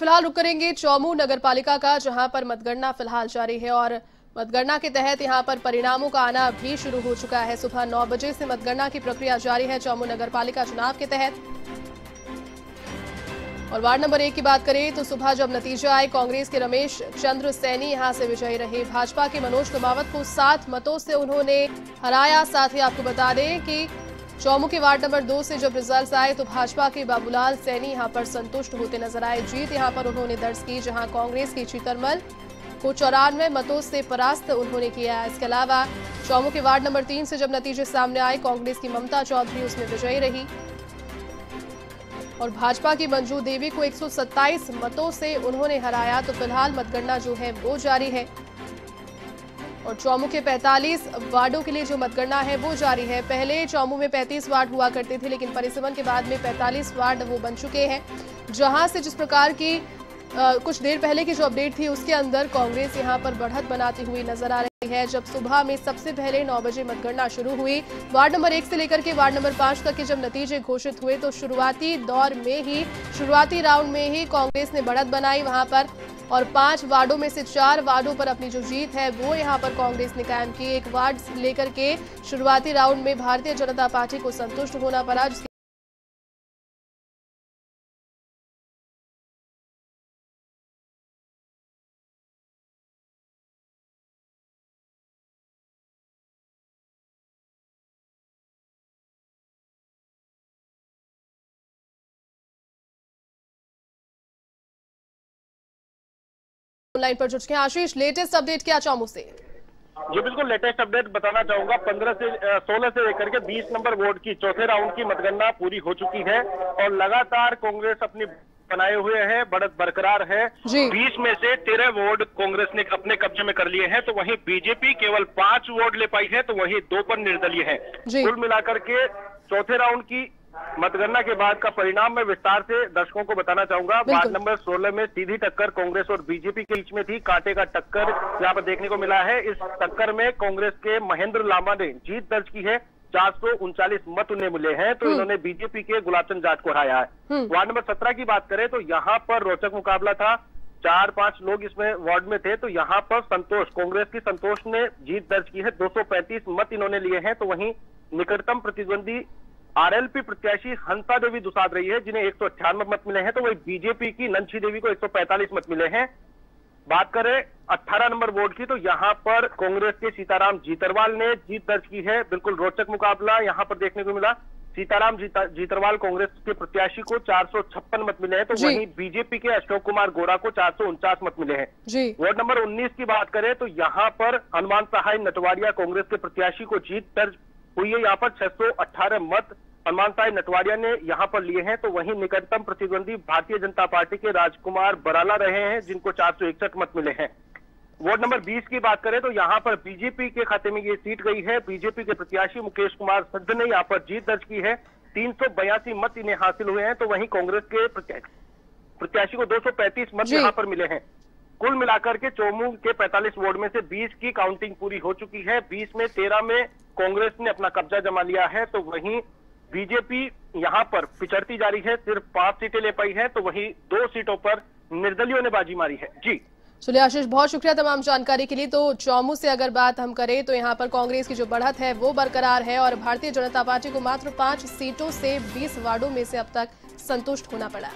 फ़िलहाल रुक करेंगे चौमू नगर पालिका का, जहाँ पर मतगणना फ़िलहाल जारी है और मतगणना के तहत यहाँ पर परिणामों का आना भी शुरू हो चुका है। सुबह नौ बजे से मतगणना की प्रक्रिया जारी है चौमू नगर पालिका चुनाव के तहत। और वार्ड नंबर एक की बात करें तो सुबह जब नतीजे आए, कांग्रेस के रमेश चंद्र सैनी यहाँ से विजयी रहे। भाजपा के मनोज कुमावत को सात मतों से उन्होंने हराया। साथ ही आपको बता दें कि चौमू के वार्ड नंबर दो से जब रिजल्ट्स आए तो भाजपा के बाबूलाल सैनी यहाँ पर संतुष्ट होते नज़र आए। जीत यहाँ पर उन्होंने दर्ज की, जहाँ कांग्रेस की चीतरमल को चौरानवे मतों से परास्त उन्होंने किया इसके अलावा चौमू के वार्ड नंबर तीन से जब नतीजे सामने आए, कांग्रेस की ममता चौधरी, उसमें विजयी रही। और भाजपा की मंजू देवी को 127 मतों से उन्होंने हराया तो फ़िलहाल मतगणना जो है वो जारी है। और चौमू के 45 वार्डों के लिए जो मतगणना है वो जारी है। पहले चौमू में 35 वार्ड हुआ करते थे लेकिन परिसमन के बाद में 45 वार्ड वो बन चुके हैं। जहाँ से जिस प्रकार की आ, कुछ देर पहले की जो अपडेट थी उसके अंदर कांग्रेस यहाँ पर बढ़त बनाती हुई नज़र आ रही है। जब सुबह में सबसे पहले 9 बजे मतगणना शुरू हुई वार्ड नंबर एक से लेकर के वार्ड नंबर पाँच तक के जब नतीजे घोषित हुए तो शुरुआती दौर में ही शुरुआती राउंड में ही कांग्रेस ने बढ़त बनाई। वहाँ पर और पाँच वार्डों में से चार वार्डों पर अपनी जो जीत है, वो यहाँ पर कांग्रेस ने कायम की। एक वार्ड लेकर के शुरुआती राउंड में भारतीय जनता पार्टी को संतुष्ट होना पड़ा ऑनलाइन पर जुट गए आशीष लेटेस्ट अपडेट क्या चौमू से जी बिल्कुल लेटेस्ट अपडेट बताना चाहूँगा। 15 से 16 से लेकर के 20 नंबर वार्ड की चौथे राउंड की मतगणना पूरी हो चुकी है और लगातार कांग्रेस अपनी बनाए हुए है बढ़त बरकरार है। 20 में से 13 वार्ड कांग्रेस ने अपने कब्जे में कर लिए हैं तो वहीं बीजेपी केवल पाँच वार्ड ले पाई है तो वहीं दो पर निर्दलीय है। कुल मिलाकर के चौथे राउंड की मतगणना के बाद का परिणाम मैं विस्तार से दर्शकों को बताना चाहूँगा। वार्ड नंबर 16 में सीधी टक्कर कांग्रेस और बीजेपी के बीच में थी। कांटे का टक्कर यहाँ पर देखने को मिला है। इस टक्कर में कांग्रेस के महेंद्र लामा ने जीत दर्ज की है। चार मत उन्हें मिले हैं तो इन्होंने बीजेपी के गुलाबचंद जाट को हराया है। हम्म। वार्ड नंबर सत्रह की बात करें तो यहाँ पर रोचक मुकाबला था। चार पाँच लोग इसमें वार्ड में थे तो यहाँ पर संतोष कांग्रेस की संतोष ने जीत दर्ज की है। 235 मत इन्होंने लिए हैं तो वहीं निकटतम प्रतिद्वंदी आरएलपी प्रत्याशी हंसा देवी दुसाद रही है जिन्हें एक सौ अठानवे मत मिले हैं तो वही बीजेपी की नंशी देवी को 145 मत मिले हैं। बात करें 18 नंबर वार्ड की तो यहाँ पर कांग्रेस के सीताराम जीतरवाल ने जीत दर्ज की है। बिल्कुल रोचक मुकाबला यहाँ पर देखने को मिला। सीताराम जीता, जीतरवाल कांग्रेस के प्रत्याशी को चार सौ छप्पन मत मिले हैं तो। वहीं बीजेपी के अशोक कुमार गोरा को चार सौ उनचास मत मिले हैं। वार्ड नंबर 19 की बात करें तो यहाँ पर हनुमान सहाय नटवाड़िया कांग्रेस के प्रत्याशी को जीत दर्ज हुई है। यहाँ पर 618 मत हनुमान सहाय नटवाड़िया ने यहाँ पर लिए हैं। तो वहीं निकटतम प्रतिद्वंदी भारतीय जनता पार्टी के राजकुमार बराला रहे हैं जिनको चार सौ इकसठ मत मिले हैं। वार्ड नंबर 20 की बात करें तो यहाँ पर बीजेपी के खाते में ये सीट गई है। बीजेपी के प्रत्याशी मुकेश कुमार सिद्ध ने यहाँ पर जीत दर्ज की है। तीन सौ बयासी मत इन्हें हासिल हुए हैं। तो वहीं कांग्रेस के प्रत्याशी को 235 मत यहाँ पर मिले हैं। कुल मिलाकर के चौमू के 45 वार्ड में से 20 की काउंटिंग पूरी हो चुकी है। 20 में 13 में कांग्रेस ने अपना कब्जा जमा लिया है तो वहीं बीजेपी यहाँ पर पिछड़ती जा रही है, सिर्फ़ पाँच सीटें ले पाई है तो वहीं दो सीटों पर निर्दलियों ने बाजी मारी है। जी। चलिए आशीष, बहुत शुक्रिया तमाम जानकारी के लिए। तो चौमू से अगर बात हम करें तो यहाँ पर कांग्रेस की जो बढ़त है, वो बरकरार है और भारतीय जनता पार्टी को मात्र पाँच सीटों से 20 वार्डों में से अब तक संतुष्ट होना पड़ा।